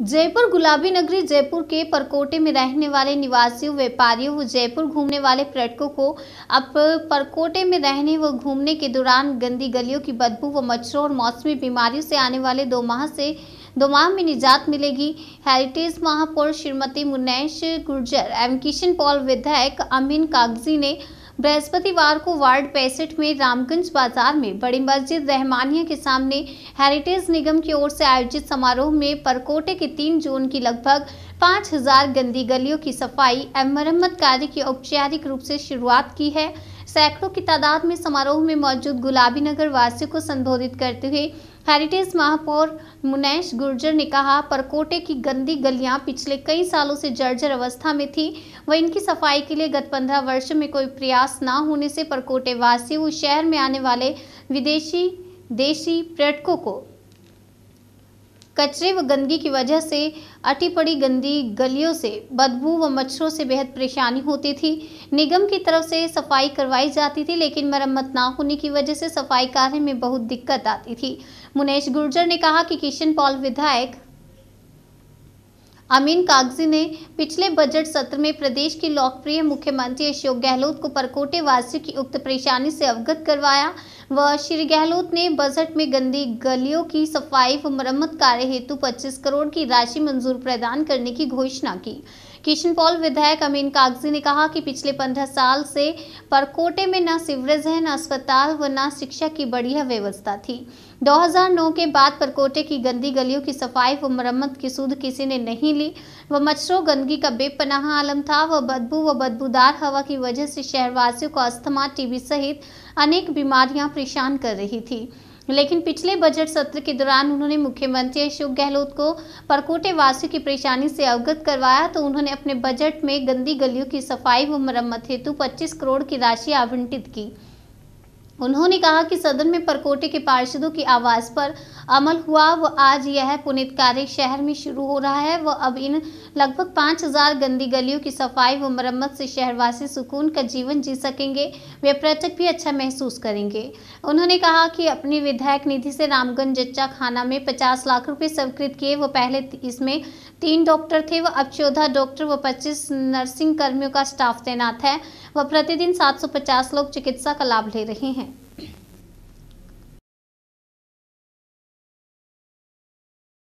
जयपुर गुलाबी नगरी जयपुर के परकोटे में रहने वाले निवासियों व्यापारियों व जयपुर घूमने वाले पर्यटकों को अब परकोटे में रहने व घूमने के दौरान गंदी गलियों की बदबू व मच्छरों और मौसमी बीमारियों से आने वाले दो माह से, दो माह में निजात मिलेगी। हेरिटेज महापौर श्रीमती मुन्नेश गुर्जर एवं किशन पॉल विधायक अमीन कागज़ी ने बृहस्पतिवार को वार्ड पैंसठ में रामगंज बाज़ार में बड़ी मस्जिद रहमानिया के सामने हेरिटेज निगम की ओर से आयोजित समारोह में परकोटे के तीन जोन की लगभग पाँच हज़ार गंदी गलियों की सफ़ाई एवं मरम्मत कार्य की औपचारिक रूप से शुरुआत की है। सैकड़ों की तादाद में समारोह में मौजूद गुलाबी नगर वासियों को संबोधित करते हुए हेरिटेज महापौर मुनेश गुर्जर ने कहा, परकोटे की गंदी गलियाँ पिछले कई सालों से जर्जर अवस्था में थी। व इनकी सफ़ाई के लिए गत पंद्रह वर्षों में कोई प्रयास न होने से परकोटे वासियों व शहर में आने वाले विदेशी, देशी पर्यटकों को कचरे व गंदगी की वजह से अटी पड़ी गंदी गलियों से, बदबू व मच्छरों से बेहद परेशानी होती थी। निगम की तरफ़ से सफ़ाई करवाई जाती थी, लेकिन मरम्मत ना होने की वजह से सफ़ाई कार्य में बहुत दिक्कत आती थी। मुनेश गुर्जर ने कहा कि किशन पॉल विधायक अमीन कागज़ी ने पिछले बजट सत्र में प्रदेश के लोकप्रिय मुख्यमंत्री अशोक गहलोत को परकोटे वासियों की उक्त परेशानी से अवगत करवाया। व श्री गहलोत ने बजट में गंदी गलियों की सफ़ाई व मरम्मत कार्य हेतु 25 करोड़ की राशि मंजूर प्रदान करने की घोषणा की। किशन पॉल विधायक अमीन कागज़ी ने कहा कि पिछले पंद्रह साल से परकोटे में न सीवरेज है, न अस्पताल व न शिक्षा की बढ़िया व्यवस्था थी। 2009 के बाद परकोटे की गंदी गलियों की सफ़ाई व मरम्मत की सुध किसी ने नहीं ली व मच्छरों, गंदगी का बेपनाह आलम था व बदबू व बदबूदार हवा की वजह से शहरवासियों को अस्थमा, टीबी सहित अनेक बीमारियाँ परेशान कर रही थी। लेकिन पिछले बजट सत्र के दौरान उन्होंने मुख्यमंत्री अशोक गहलोत को परकोटे वासियों की परेशानी से अवगत करवाया तो उन्होंने अपने बजट में गंदी गलियों की सफ़ाई व मरम्मत हेतु 25 करोड़ की राशि आवंटित की। उन्होंने कहा कि सदन में परकोटे के पार्षदों की आवाज़ पर अमल हुआ व आज यह पुनित कार्य शहर में शुरू हो रहा है। व अब इन लगभग पाँच हज़ार गंदी गलियों की सफ़ाई व मरम्मत से शहरवासी सुकून का जीवन जी सकेंगे। वे पर्यटक भी अच्छा महसूस करेंगे। उन्होंने कहा कि अपनी विधायक निधि से रामगंज जच्चा खाना में पचास लाख रुपए स्वीकृत किए। व पहले इसमें तीन डॉक्टर थे व अब चौदह डॉक्टर व पच्चीस नर्सिंग कर्मियों का स्टाफ तैनात है। व प्रतिदिन सात सौ पचास लोग चिकित्सा का लाभ ले रहे हैं।